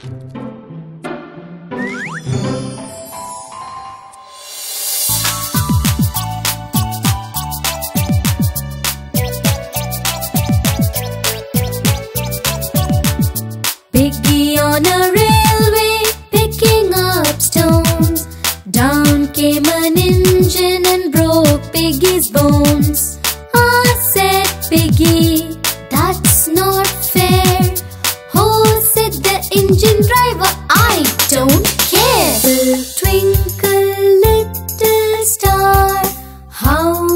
Piggy on a railway picking up stones. Down came an engine and broke Piggy's bones. Engine driver, I don't care. Twinkle, little star, how